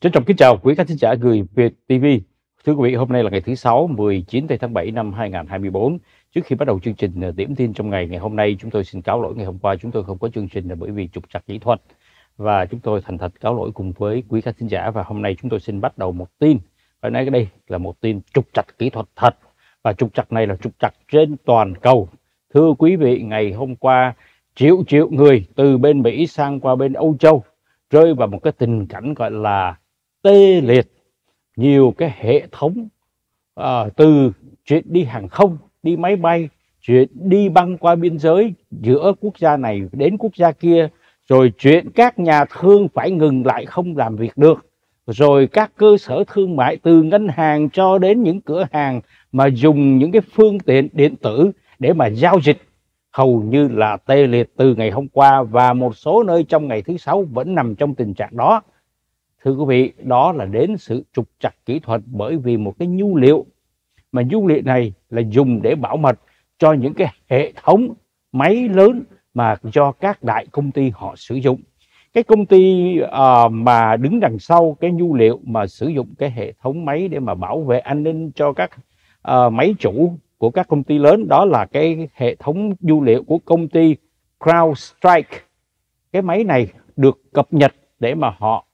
Trân trọng kính chào quý khán giả người Việt TV. Thưa quý vị, hôm nay là ngày thứ sáu, 19 tháng 7 năm 2024. Trước khi bắt đầu chương trình à, điểm tin trong ngày ngày hôm nay, chúng tôi xin cáo lỗi ngày hôm qua chúng tôi không có chương trình là bởi vì trục trặc kỹ thuật và chúng tôi thành thật cáo lỗi cùng với quý khán giả và hôm nay chúng tôi xin bắt đầu một tin. Phải nói cái đây là một tin trục trặc kỹ thuật thật và trục trặc này là trục trặc trên toàn cầu. Thưa quý vị, ngày hôm qua triệu triệu người từ bên Mỹ sang qua bên Âu Châu rơi vào một cái tình cảnh gọi là tê liệt nhiều cái hệ thống à, từ chuyện đi hàng không đi máy bay chuyện đi băng qua biên giới giữa quốc gia này đến quốc gia kia rồi chuyện các nhà thương phải ngừng lại không làm việc được rồi các cơ sở thương mại từ ngân hàng cho đến những cửa hàng mà dùng những cái phương tiện điện tử để mà giao dịch hầu như là tê liệt từ ngày hôm qua và một số nơi trong ngày thứ sáu vẫn nằm trong tình trạng đó thưa quý vị đó là đến sự trục trặc kỹ thuật bởi vì một cái nhu liệu. Mà nhu liệu này là dùng để bảo mật cho những cái hệ thống máy lớn mà do các đại công ty họ sử dụng. Cái công ty uh, mà đứng đằng sau cái nhu liệu mà sử dụng cái hệ thống máy để mà bảo vệ an ninh cho các uh, máy chủ của các công ty lớn đó là cái hệ thống nhu liệu của công ty CrowdStrike. Cái máy này được cập nhật để mà họ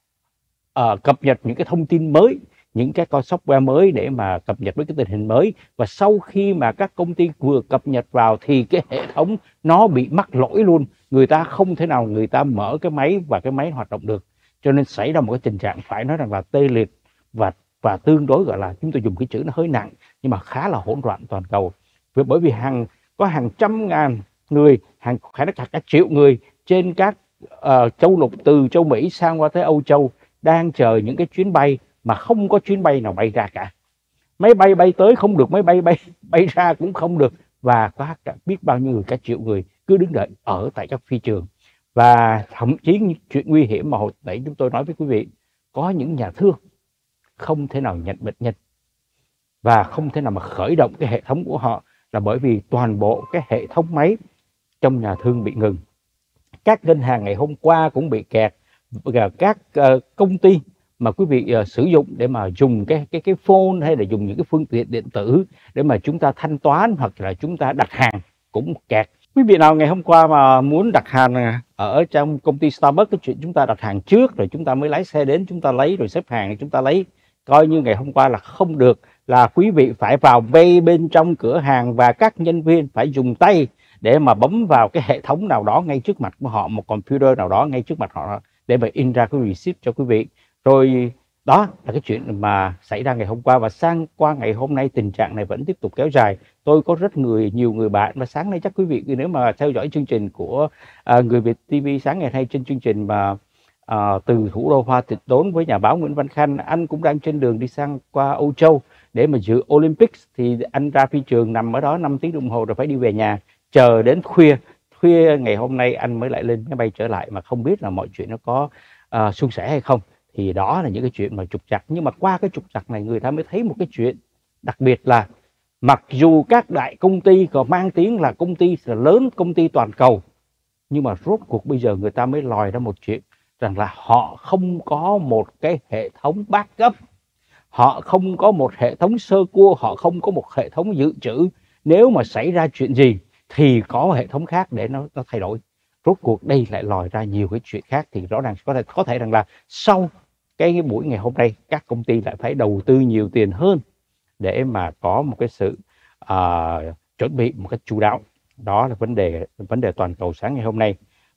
uh, cập nhật những cái thông tin mới những cái con software mới để mà cập nhật với cái tình hình mới. Và sau khi mà các công ty vừa cập nhật vào thì cái hệ thống nó bị mắc lỗi luôn. Người ta không thể nào người ta mở cái máy và cái máy hoạt động được. Cho nên xảy ra một cái tình trạng phải nói rằng là tê liệt và và tương đối gọi là chúng tôi dùng cái chữ nó hơi nặng nhưng mà khá là hỗn loạn toàn cầu. Bởi vì hàng có hàng trăm ngàn người hàng khả năng cả triệu người trên các uh, châu lục từ châu Mỹ sang qua tới Âu Châu đang chờ những cái chuyến bay mà không có chuyến bay nào bay ra cả. Máy bay bay tới không được, máy bay bay bay ra cũng không được. Và có biết bao nhiêu người, cả triệu người cứ đứng đợi ở tại các phi trường. Và thậm chí những chuyện nguy hiểm mà hồi nãy chúng tôi nói với quý vị, có những nhà thương không thể nào nhận bệnh nhân. Và không thể nào mà khởi động cái hệ thống của họ là bởi vì toàn bộ cái hệ thống máy trong nhà thương bị ngừng. Các ngân hàng ngày hôm qua cũng bị kẹt các ờ, công ty mà quý vị uh, sử dụng để mà dùng cái cái cái phone hay là dùng những cái phương tiện điện tử để mà chúng ta thanh toán hoặc là chúng ta đặt hàng cũng kẹt. Quý vị nào ngày hôm qua mà muốn đặt hàng ở trong công ty Starbucks cái chuyện chúng ta đặt hàng trước rồi chúng ta mới lái xe đến chúng ta lấy rồi xếp hàng chúng ta lấy. Coi như ngày hôm qua là không được là quý vị phải vào vây bên trong cửa hàng và các nhân viên phải dùng tay để mà bấm vào cái hệ thống nào đó ngay trước mặt của họ một computer nào đó ngay trước mặt họ để mà in ra cái receipt cho quý vị. Rồi đó là cái chuyện mà xảy ra ngày hôm qua. Và sang qua ngày hôm nay tình trạng này vẫn tiếp tục kéo dài. Tôi có rất người nhiều người bạn và sáng nay chắc quý vị nếu mà theo dõi chương trình của uh, người Việt TV sáng ngày nay trên chương trình mà uh, từ thủ đô Hoa Tịch Đốn với nhà báo Nguyễn Văn Khanh anh cũng đang trên đường đi sang qua Âu Châu để mà dự Olympics. Thì anh ra phi trường nằm ở đó 5 tiếng đồng hồ rồi phải đi về nhà chờ đến khuya khuya ngày hôm nay anh mới lại lên máy bay trở lại mà không biết là mọi chuyện nó có uh, suôn sẻ hay không. Thì đó là những cái chuyện mà trục trặc. Nhưng mà qua cái trục trặc này người ta mới thấy một cái chuyện đặc biệt là mặc dù các đại công ty còn mang tiếng là công ty là lớn công ty toàn cầu nhưng mà rốt cuộc bây giờ người ta mới lòi ra một chuyện rằng là họ không có một cái hệ thống backup họ không có một hệ thống sơ cua họ không có một hệ thống dự trữ. Nếu mà xảy ra chuyện gì thì có hệ thống khác để nó, nó thay đổi. Rốt cuộc đây lại lòi ra nhiều cái chuyện khác thì rõ ràng có thể có thể rằng là sau cái buổi ngày hôm nay các công ty lại phải đầu tư nhiều tiền hơn để mà có một cái sự uh, chuẩn bị một cách chú đáo. Đó là vấn đề vấn đề toàn cầu sáng ngày hôm nay.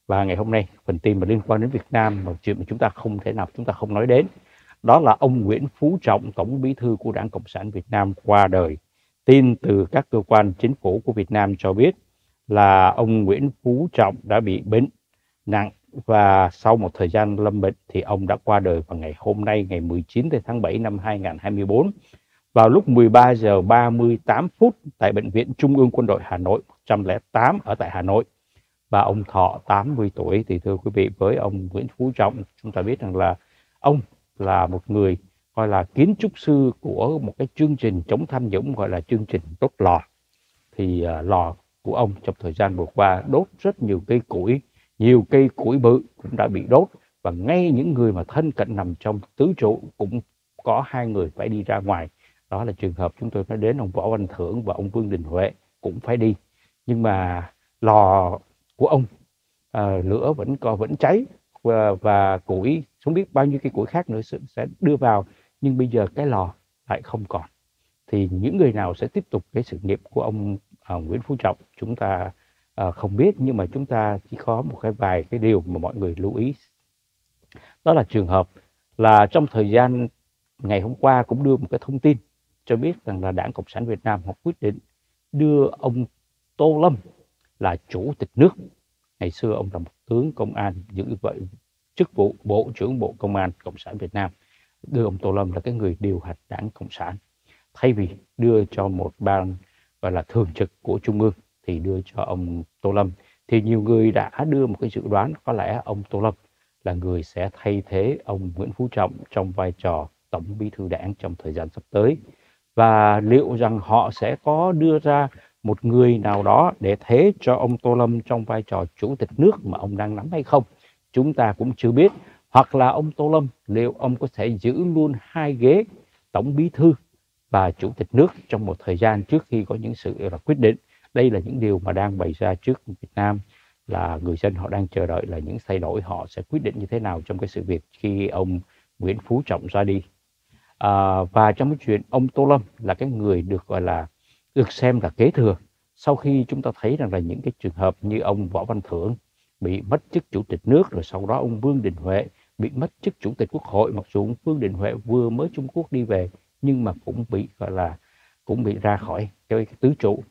Và ngày hôm nay phần tin mà liên quan đến Việt Nam một chuyện mà chúng ta không thể nào chúng ta không nói đến. Đó là ông Nguyễn Phú Trọng tổng bí thư của Đảng Cộng sản Việt Nam qua đời tin từ các cơ quan chính phủ của Việt Nam cho biết là ông Nguyễn Phú Trọng đã bị bệnh nặng và sau một thời gian lâm bệnh thì ông đã qua đời vào ngày hôm nay, ngày 19 tháng 7 năm 2024 vào lúc 13 giờ 38 phút tại bệnh viện Trung ương Quân đội Hà Nội 108 ở tại Hà Nội, và ông thọ 80 tuổi, thì thưa quý vị, với ông Nguyễn Phú Trọng, chúng ta biết rằng là ông là một người gọi là kiến trúc sư của một cái chương trình chống tham nhũng gọi là chương trình đốt lò. Thì uh, lò của ông trong thời gian vừa qua đốt rất nhiều cây củi nhiều cây củi bự cũng đã bị đốt. Và ngay những người mà thân cận nằm trong tứ trụ cũng có hai người phải đi ra ngoài. Đó là trường hợp chúng tôi nói đến ông võ văn thưởng và ông vương đình huệ cũng phải đi. Nhưng mà lò của ông à, lửa vẫn còn vẫn cháy và, và củi không biết bao nhiêu cái củi khác nữa sẽ đưa vào nhưng bây giờ cái lò lại không còn thì những người nào sẽ tiếp tục cái sự nghiệp của ông à, Nguyễn Phú Trọng chúng ta à, không biết nhưng mà chúng ta chỉ có một cái vài cái điều mà mọi người lưu ý đó là trường hợp là trong thời gian ngày hôm qua cũng đưa một cái thông tin cho biết rằng là Đảng Cộng sản Việt Nam họ quyết định đưa ông Tô Lâm là chủ tịch nước. Ngày xưa ông là một tướng công an giữ vậy chức vụ Bộ trưởng Bộ Công an Cộng sản Việt Nam. Đưa ông Tô Lâm là cái người điều hành Đảng Cộng sản. Thay vì đưa cho một ban gọi là thường trực của Trung ương thì đưa cho ông Tô Lâm. Thì nhiều người đã đưa một cái dự đoán, có lẽ ông Tô Lâm là người sẽ thay thế ông Nguyễn Phú Trọng trong vai trò Tổng Bí thư Đảng trong thời gian sắp tới và liệu rằng họ sẽ có đưa ra một người nào đó để thế cho ông Tô Lâm trong vai trò chủ tịch nước mà ông đang nắm hay không, chúng ta cũng chưa biết hoặc là ông Tô Lâm liệu ông có thể giữ luôn hai ghế tổng bí thư và chủ tịch nước trong một thời gian trước khi có những sự là quyết định? Đây là những điều mà đang bày ra trước Việt Nam là người dân họ đang chờ đợi là những thay đổi họ sẽ quyết định như thế nào trong cái sự việc khi ông Nguyễn Phú Trọng ra đi. À, và trong cái chuyện ông Tô Lâm là cái người được gọi là được xem là kế thừa sau khi chúng ta thấy rằng là những cái trường hợp như ông Võ Văn Thưởng bị mất chức chủ tịch nước rồi sau đó ông Vương Đình Huệ bị mất chức chủ tịch quốc hội mặc dù Vương Đình Huệ vừa mới Trung Quốc đi về nhưng mà cũng bị gọi là cũng bị ra khỏi cái, cái tứ trụ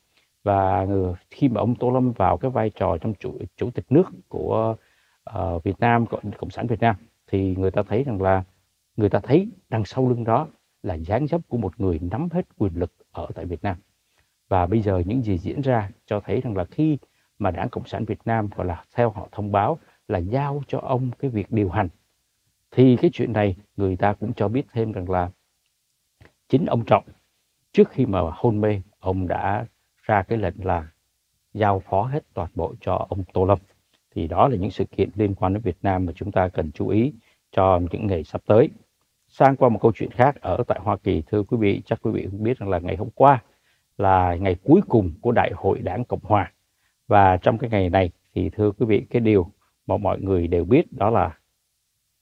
và khi mà ông Tô Lâm vào cái vai trò trong chủ chủ tịch nước của uh, Việt Nam cộng sản Việt Nam thì người ta thấy rằng là người ta thấy đằng sau lưng đó là dáng dấp của một người nắm hết quyền lực ở tại Việt Nam. Và bây giờ những gì diễn ra cho thấy rằng là khi mà Đảng Cộng sản Việt Nam gọi là theo họ thông báo là giao cho ông cái việc điều hành thì cái chuyện này người ta cũng cho biết thêm rằng là chính ông Trọng, trước khi mà hôn mê, ông đã ra cái lệnh là giao phó hết toàn bộ cho ông Tô Lâm. Thì đó là những sự kiện liên quan đến Việt Nam mà chúng ta cần chú ý cho những ngày sắp tới. Sang qua một câu chuyện khác ở tại Hoa Kỳ, thưa quý vị, chắc quý vị cũng biết rằng là ngày hôm qua là ngày cuối cùng của Đại hội Đảng Cộng Hòa. Và trong cái ngày này thì thưa quý vị, cái điều mà mọi người đều biết đó là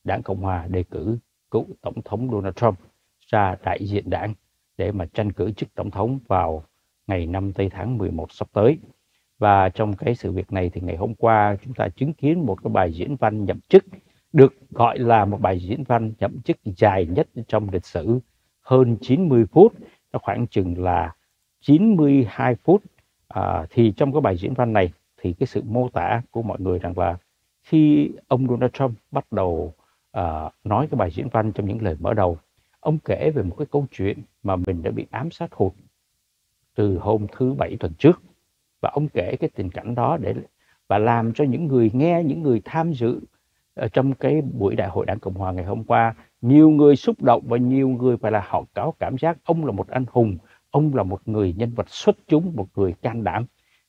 Đảng Cộng Hòa đề cử cựu Tổng thống Donald Trump ra đại diện đảng để mà tranh cử chức Tổng thống vào ngày 5 tây tháng 11 sắp tới. Và trong cái sự việc này thì ngày hôm qua chúng ta chứng kiến một cái bài diễn văn nhậm chức được gọi là một bài diễn văn nhậm chức dài nhất trong lịch sử hơn 90 phút nó khoảng chừng là 92 phút à, thì trong cái bài diễn văn này thì cái sự mô tả của mọi người rằng là khi ông Donald Trump bắt đầu uh, nói cái bài diễn văn trong những lời mở đầu. Ông kể về một cái câu chuyện mà mình đã bị ám sát hụt từ hôm thứ bảy tuần trước. Và ông kể cái tình cảnh đó để và làm cho những người nghe những người tham dự ở trong cái buổi đại hội đảng cộng hòa ngày hôm qua nhiều người xúc động và nhiều người phải là họ có cảm giác ông là một anh hùng ông là một người nhân vật xuất chúng một người can đảm.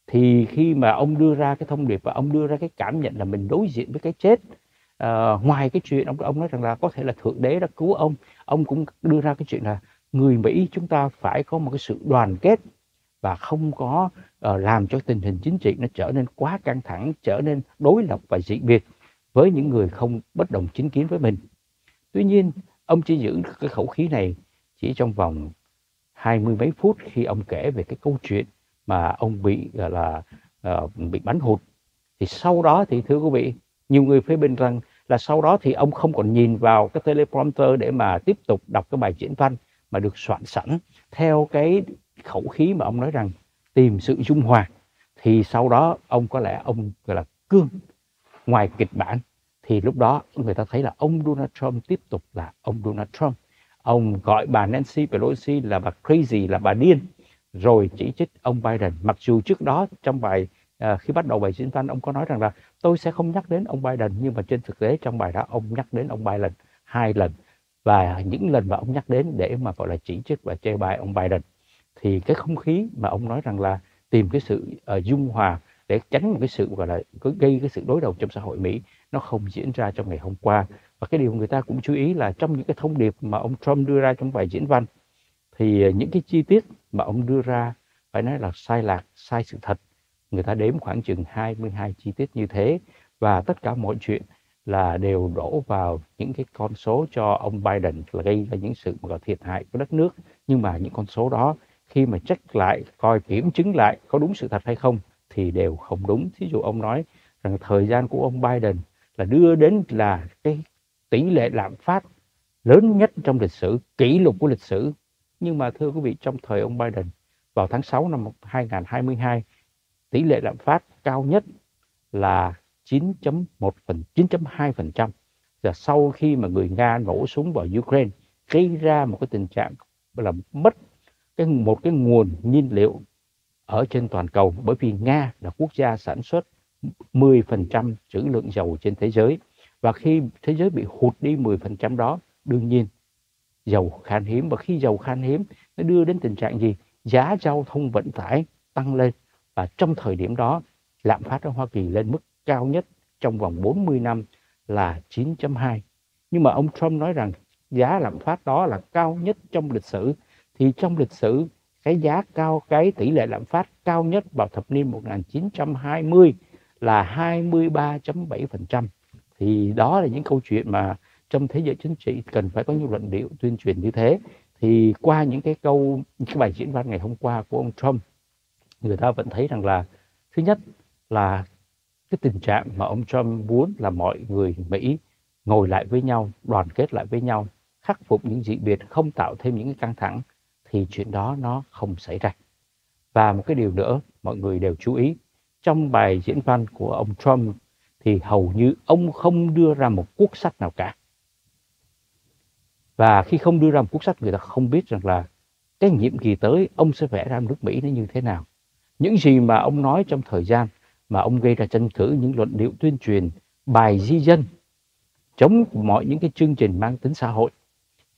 Thì khi mà ông đưa ra cái thông điệp và ông đưa ra cái cảm nhận là mình đối diện với cái chết uh, ngoài cái chuyện ông ông nói rằng là có thể là thượng đế đã cứu ông ông cũng đưa ra cái chuyện là người mỹ chúng ta phải có một cái sự đoàn kết và không có uh, làm cho tình hình chính trị nó trở nên quá căng thẳng trở nên đối lập và dị biệt với những người không bất đồng chính kiến với mình. Tuy nhiên, ông chỉ giữ cái khẩu khí này chỉ trong vòng hai mươi mấy phút khi ông kể về cái câu chuyện mà ông bị gọi là uh, bị bắn hụt. Thì sau đó thì thưa quý vị, nhiều người phê bình rằng là sau đó thì ông không còn nhìn vào cái teleprompter để mà tiếp tục đọc cái bài diễn văn mà được soạn sẵn theo cái khẩu khí mà ông nói rằng tìm sự dung hòa thì sau đó ông có lẽ ông gọi là cương ngoài kịch bản thì lúc đó người ta thấy là ông Donald Trump tiếp tục là ông Donald Trump. Ông gọi bà Nancy Pelosi là bà crazy, là bà điên, rồi chỉ trích ông Biden. Mặc dù trước đó trong bài uh, khi bắt đầu bài diễn văn ông có nói rằng là tôi sẽ không nhắc đến ông Biden nhưng mà trên thực tế trong bài đó ông nhắc đến ông Biden hai lần và những lần mà ông nhắc đến để mà gọi là chỉ trích và chê bai ông Biden thì cái không khí mà ông nói rằng là tìm cái sự uh, dung hòa để tránh một cái sự gọi là gây cái sự đối đầu trong xã hội Mỹ nó không diễn ra trong ngày hôm qua và cái điều người ta cũng chú ý là trong những cái thông điệp mà ông Trump đưa ra trong bài diễn văn thì ờ, những cái chi tiết mà ông đưa ra phải nói là sai lạc, sai sự thật. Người ta đếm khoảng chừng 22 chi tiết như thế và tất cả mọi chuyện là đều đổ vào những cái con số cho ông Biden là gây ra những sự mà thiệt hại của đất nước. Nhưng mà những con số đó khi mà check lại, coi kiểm chứng lại có đúng sự thật hay không thì đều không đúng. Thí dụ ông nói rằng thời gian của ông Biden là đưa đến là cái tỷ lệ lạm phát lớn nhất trong lịch sử, kỷ lục của lịch sử. Nhưng mà thưa quý vị, trong thời ông Biden, vào tháng 6 năm 2022, tỷ lệ lạm phát cao nhất là 9.1 phần 9.2%. Và sau khi mà người Nga nổ súng vào Ukraine, gây ra một cái tình trạng là mất cái một cái nguồn nhiên liệu ở trên toàn cầu bởi vì Nga là quốc gia sản xuất 10% trữ lượng dầu trên thế giới. Và khi thế giới bị hụt đi 10% đó đương nhiên dầu khan hiếm. Và khi dầu khan hiếm nó đưa đến tình trạng gì? Giá giao thông vận tải tăng lên và trong thời điểm đó, lạm phát ở Hoa Kỳ lên mức cao nhất trong vòng 40 năm là 9.2 nhưng mà ông Trump nói rằng giá lạm phát đó là cao nhất trong lịch sử. Thì trong lịch sử, cái giá cao, cái tỷ lệ lạm phát cao nhất vào thập niên 1920 là 23.7% thì đó là những câu chuyện mà trong thế giới chính trị cần phải có những luận điệu tuyên truyền như thế. Thì qua những cái câu, những cái bài diễn văn ngày hôm qua của ông Trump người ta vẫn thấy rằng là, thứ nhất là cái tình trạng mà ông Trump muốn là mọi người Mỹ ngồi lại với nhau, đoàn kết lại với nhau, khắc phục những dị biệt không tạo thêm những cái căng thẳng, thì chuyện đó nó không xảy ra và một cái điều nữa mọi người đều chú ý, trong bài diễn văn của ông Trump thì hầu như ông không đưa ra một quốc sách nào cả. Và khi không đưa ra một quốc sách người ta không biết rằng là cái nhiệm kỳ tới ông sẽ vẽ ra nước Mỹ nó như thế nào. Những gì mà ông nói trong thời gian mà ông gây ra tranh cử những luận điệu tuyên truyền bài di dân chống mọi những cái chương trình mang tính xã hội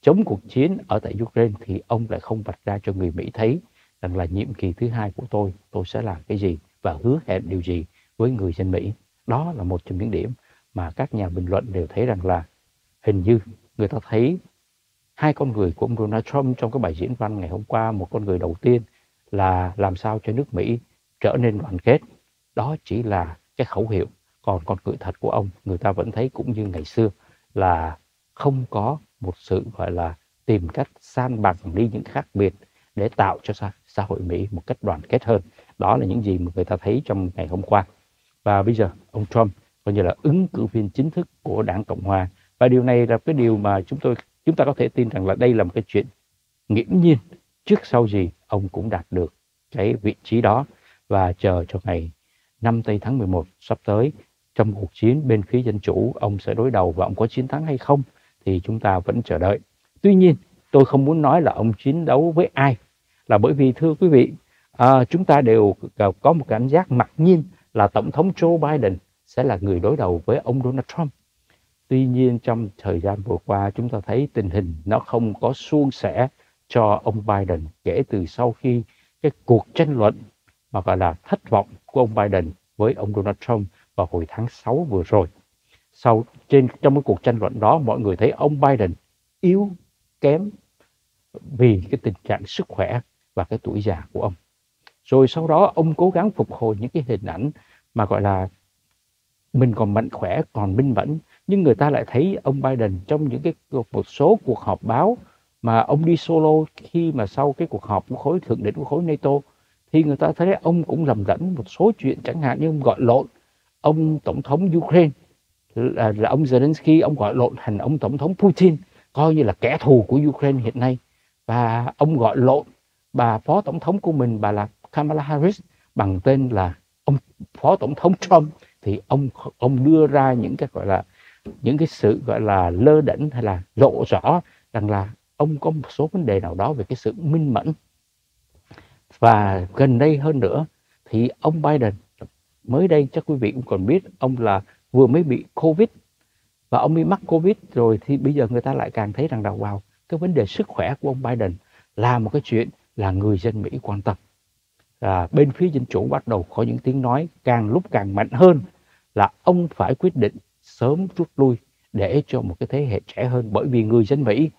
chống cuộc chiến ở tại Ukraine thì ông lại không vạch ra cho người Mỹ thấy rằng là nhiệm kỳ thứ hai của tôi tôi sẽ làm cái gì và hứa hẹn điều gì với người dân Mỹ. Đó là một trong những điểm mà các nhà bình luận đều thấy rằng là hình như người ta thấy hai con người của ông Donald Trump trong cái bài diễn văn ngày hôm qua, một con người đầu tiên là làm sao cho nước Mỹ trở nên đoàn kết. Đó chỉ là cái khẩu hiệu. Còn con người thật của ông, người ta vẫn thấy cũng như ngày xưa là không có một sự gọi là tìm cách san bằng đi những khác biệt để tạo cho xã, xã hội Mỹ một cách đoàn kết hơn. Đó là những gì mà người ta thấy trong ngày hôm qua. Và bây giờ ông Trump coi như là ứng cử viên chính thức của đảng Cộng hòa. Và điều này là cái điều mà chúng tôi chúng ta có thể tin rằng là đây là một cái chuyện nghiễm nhiên trước sau gì ông cũng đạt được cái vị trí đó và chờ cho ngày 5 tây tháng 11 sắp tới trong cuộc chiến bên phía dân chủ ông sẽ đối đầu và ông có chiến thắng hay không thì chúng ta vẫn chờ đợi. Tuy nhiên tôi không muốn nói là ông chiến đấu với ai là bởi vì thưa quý vị à, chúng ta đều có một cảm giác mặc nhiên là tổng thống Joe Biden sẽ là người đối đầu với ông Donald Trump. Tuy nhiên trong thời gian vừa qua chúng ta thấy tình hình nó không có suôn sẻ cho ông Biden kể từ sau khi cái cuộc tranh luận mà gọi là thất vọng của ông Biden với ông Donald Trump vào hồi tháng 6 vừa rồi. Sau trên trong cái cuộc tranh luận đó mọi người thấy ông Biden yếu kém vì cái tình trạng sức khỏe và cái tuổi già của ông. Rồi sau đó ông cố gắng phục hồi những cái hình ảnh mà gọi là mình còn mạnh khỏe, còn minh mẫn. Nhưng người ta lại thấy ông Biden trong những cái một số cuộc họp báo mà ông đi solo khi mà sau cái cuộc họp của khối thượng đỉnh của khối NATO thì người ta thấy ông cũng lầm lẫn một số chuyện chẳng hạn như ông gọi lộn ông tổng thống Ukraine. Là, là ông Zelensky ông gọi lộn thành ông tổng thống Putin coi như là kẻ thù của Ukraine hiện nay. Và ông gọi lộn bà phó tổng thống của mình bà là Kamala Harris bằng tên là ông phó tổng thống Trump. Thì ông ông đưa ra những cái gọi là những cái sự gọi là lơ đễnh hay là lộ rõ rằng là ông có một số vấn đề nào đó về cái sự minh mẫn. Và gần đây hơn nữa thì ông Biden mới đây chắc quý vị cũng còn biết ông là vừa mới bị Covid. Và ông bị mắc Covid rồi thì bây giờ người ta lại càng thấy rằng đầu vào cái vấn đề sức khỏe của ông Biden là một cái chuyện là người dân Mỹ quan tâm. À, bên phía dân chủ bắt đầu có những tiếng nói càng lúc càng mạnh hơn là ông phải quyết định sớm rút lui để cho một cái thế hệ trẻ hơn. Bởi vì người dân Mỹ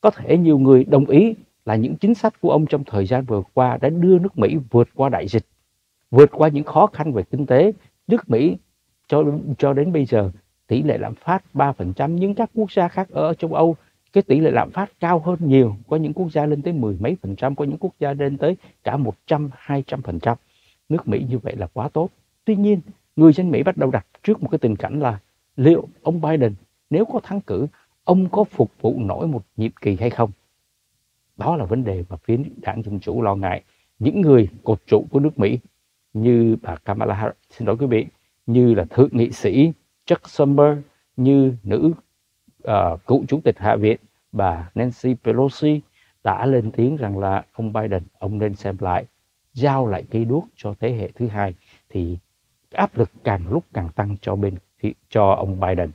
có thể nhiều người đồng ý là những chính sách của ông trong thời gian vừa qua đã đưa nước Mỹ vượt qua đại dịch, vượt qua những khó khăn về kinh tế. Nước Mỹ cho cho đến bây giờ tỷ lệ lạm phát 3% nhưng các quốc gia khác ở châu Âu cái tỷ lệ lạm phát cao hơn nhiều, có những quốc gia lên tới mười mấy phần trăm, có những quốc gia lên tới cả 100, 200 phần trăm. Nước Mỹ như vậy là quá tốt. Tuy nhiên, người dân Mỹ bắt đầu đặt trước một cái tình cảnh là liệu ông Biden nếu có thắng cử, ông có phục vụ nổi một nhiệm kỳ hay không? Đó là vấn đề mà phía đảng Dân Chủ lo ngại. Những người cột trụ của nước Mỹ như bà Kamala Harris, xin lỗi quý vị, như là thượng nghị sĩ Chuck Schumer, như nữ uh, cựu chủ tịch Hạ viện bà Nancy Pelosi đã lên tiếng rằng là ông Biden ông nên xem lại giao lại cây đuốc cho thế hệ thứ hai thì áp lực càng lúc càng tăng cho bên cho ông Biden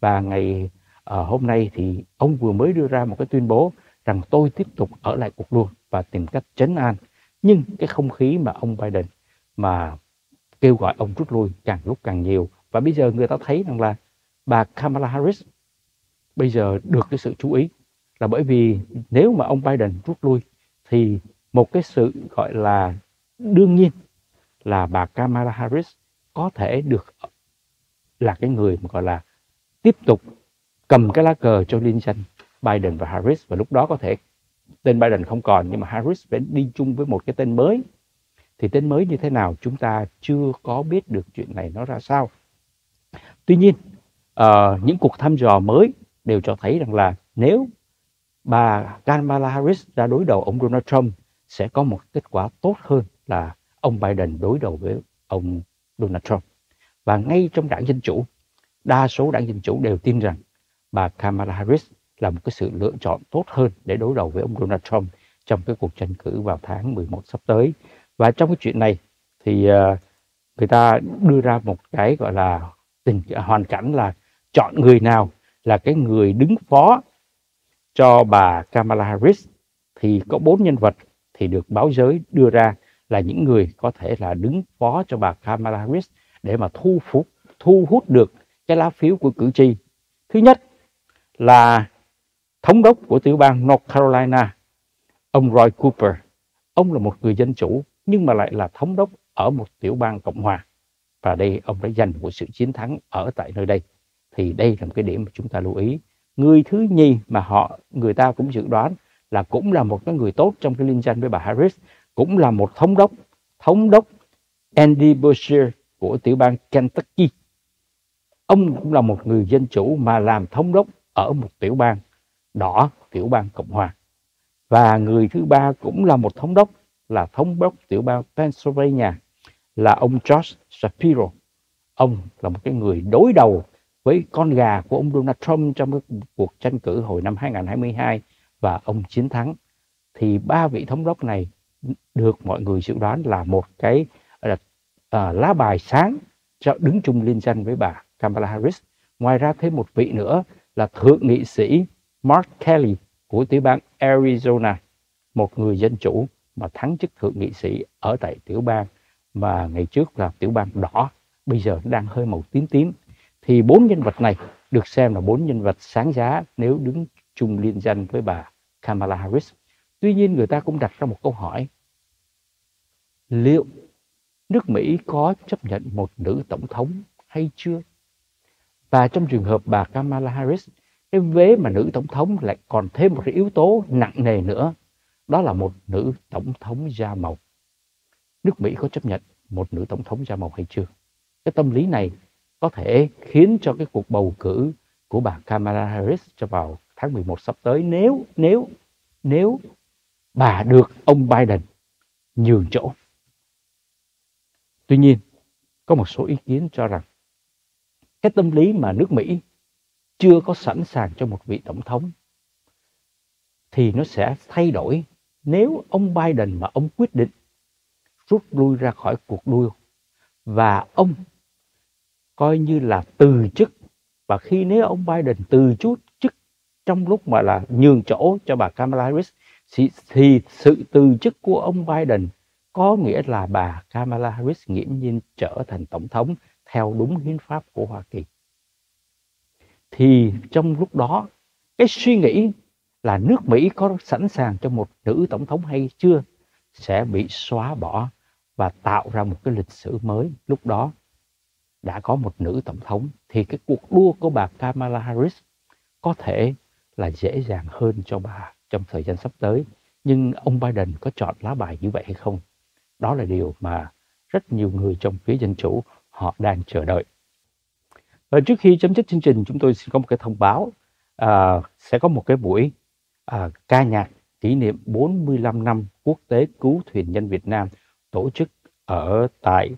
và ngày à, hôm nay thì ông vừa mới đưa ra một cái tuyên bố rằng tôi tiếp tục ở lại cuộc đua và tìm cách chấn an. Nhưng cái không khí mà ông Biden mà kêu gọi ông rút lui càng lúc càng nhiều. Và bây giờ người ta thấy rằng là bà Kamala Harris bây giờ được cái sự chú ý là bởi vì nếu mà ông Biden rút lui thì một cái sự gọi là đương nhiên là bà Kamala Harris có thể được là cái người mà gọi là tiếp tục cầm cái lá cờ cho liên danh Biden và Harris và lúc đó có thể tên Biden không còn nhưng mà Harris phải đi chung với một cái tên mới thì tên mới như thế nào chúng ta chưa có biết được chuyện này nó ra sao tuy nhiên uh, những cuộc thăm dò mới đều cho thấy rằng là nếu bà Kamala Harris ra đối đầu ông Donald Trump sẽ có một kết quả tốt hơn là ông Biden đối đầu với ông Donald Trump. Và ngay trong đảng Dân Chủ, đa số đảng Dân Chủ đều tin rằng bà Kamala Harris là một cái sự lựa chọn tốt hơn để đối đầu với ông Donald Trump trong cái cuộc tranh cử vào tháng 11 sắp tới. Và trong cái chuyện này thì uh, người ta đưa ra một cái gọi là tình hoàn cảnh là chọn người nào là cái người đứng phó cho bà Kamala Harris thì có bốn nhân vật thì được báo giới đưa ra là những người có thể là đứng phó cho bà Kamala Harris để mà thu phục, thu hút được cái lá phiếu của cử tri. Thứ nhất là thống đốc của tiểu bang North Carolina, ông Roy Cooper. Ông là một người dân chủ nhưng mà lại là thống đốc ở một tiểu bang Cộng hòa. Và đây ông đã giành một sự chiến thắng ở tại nơi đây thì đây là một cái điểm mà chúng ta lưu ý người thứ nhì mà họ người ta cũng dự đoán là cũng là một cái người tốt trong cái liên danh với bà Harris cũng là một thống đốc thống đốc Andy Beshear của tiểu bang Kentucky ông cũng là một người dân chủ mà làm thống đốc ở một tiểu bang đỏ tiểu bang cộng hòa. Và người thứ ba cũng là một thống đốc là thống đốc tiểu bang Pennsylvania là ông George Shapiro. Ông là một cái người đối đầu với con gà của ông Donald Trump trong cuộc tranh cử hồi năm 2022 và ông chiến thắng. Thì ba vị thống đốc này được mọi người dự đoán là một cái là, uh, lá bài sáng cho đứng chung liên danh với bà Kamala Harris. Ngoài ra thêm một vị nữa là thượng nghị sĩ Mark Kelly của tiểu bang Arizona, một người dân chủ mà thắng chức thượng nghị sĩ ở tại tiểu bang mà ngày trước là tiểu bang đỏ, bây giờ đang hơi màu tím tím thì bốn nhân vật này được xem là bốn nhân vật sáng giá nếu đứng chung liên danh với bà Kamala Harris. Tuy nhiên người ta cũng đặt ra một câu hỏi. Liệu nước Mỹ có chấp nhận một nữ tổng thống hay chưa? Và trong trường hợp bà Kamala Harris, cái vế mà nữ tổng thống lại còn thêm một cái yếu tố nặng nề nữa. Đó là một nữ tổng thống da màu. Nước Mỹ có chấp nhận một nữ tổng thống da màu hay chưa? Cái tâm lý này có thể khiến cho cái cuộc bầu cử của bà Kamala Harris cho vào tháng 11 sắp tới nếu nếu nếu bà được ông Biden nhường chỗ. Tuy nhiên, có một số ý kiến cho rằng cái tâm lý mà nước Mỹ chưa có sẵn sàng cho một vị tổng thống thì nó sẽ thay đổi. Nếu ông Biden mà ông quyết định rút lui ra khỏi cuộc đua và ông coi như là từ chức và khi nếu ông Biden từ chút chức trong lúc mà là nhường chỗ cho bà Kamala Harris thì, thì sự từ chức của ông Biden có nghĩa là bà Kamala Harris nghiễm nhiên trở thành tổng thống theo đúng hiến pháp của Hoa Kỳ. Thì trong lúc đó, cái suy nghĩ là nước Mỹ có sẵn sàng cho một nữ tổng thống hay chưa sẽ bị xóa bỏ và tạo ra một cái lịch sử mới. Lúc đó đã có một nữ tổng thống thì cái cuộc đua của bà Kamala Harris có thể là dễ dàng hơn cho bà trong thời gian sắp tới. Nhưng ông Biden có chọn lá bài như vậy hay không? Đó là điều mà rất nhiều người trong phía Dân Chủ họ đang chờ đợi. Và trước khi chấm dứt chương trình, chúng tôi xin có một cái thông báo. À, sẽ có một cái buổi à, ca nhạc kỷ niệm 45 năm quốc tế cứu thuyền nhân Việt Nam tổ chức ở tại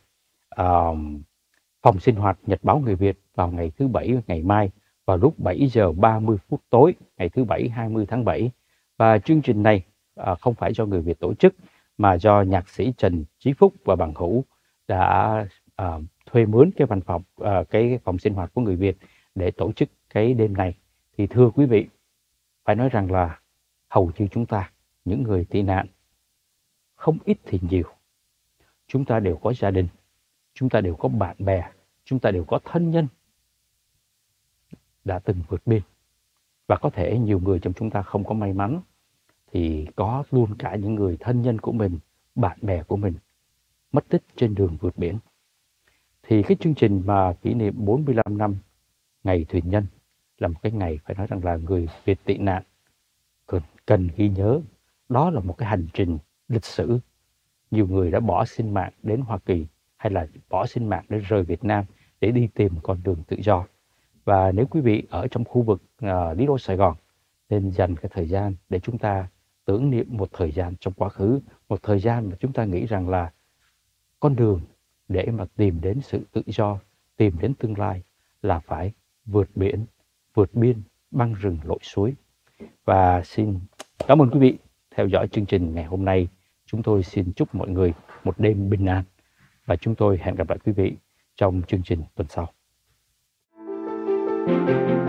à, phòng sinh hoạt Nhật báo người Việt vào ngày thứ Bảy ngày mai vào lúc 7 giờ 30 phút tối ngày thứ Bảy 20 tháng 7. Và chương trình này à, không phải do người Việt tổ chức mà do nhạc sĩ Trần Chí Phúc và Bằng Hữu đã à, thuê mướn cái văn phòng uh, cái phòng sinh hoạt của người Việt để tổ chức cái đêm này. Thì thưa quý vị, phải nói rằng là hầu như chúng ta, những người tị nạn, không ít thì nhiều, chúng ta đều có gia đình, chúng ta đều có bạn bè, chúng ta đều có thân nhân đã từng vượt biên. Và có thể nhiều người trong chúng ta không có may mắn thì có luôn cả những người thân nhân của mình, bạn bè của mình mất tích trên đường vượt biển. Thì cái chương trình mà kỷ niệm 45 năm ngày thuyền nhân là một cái ngày phải nói rằng là người Việt tị nạn cần, cần ghi nhớ. Đó là một cái hành trình lịch sử. Nhiều người đã bỏ sinh mạng đến Hoa Kỳ hay là bỏ sinh mạng để rời Việt Nam để đi tìm con đường tự do. Và nếu quý vị ở trong khu vực uh, Lý Đô Sài Gòn nên dành cái thời gian để chúng ta tưởng niệm một thời gian trong quá khứ, một thời gian mà chúng ta nghĩ rằng là con đường để mà tìm đến sự tự do, tìm đến tương lai là phải vượt biển, vượt biên, băng rừng lội suối. Và xin cảm ơn quý vị theo dõi chương trình ngày hôm nay. Chúng tôi xin chúc mọi người một đêm bình an và chúng tôi hẹn gặp lại quý vị trong chương trình tuần sau. thank you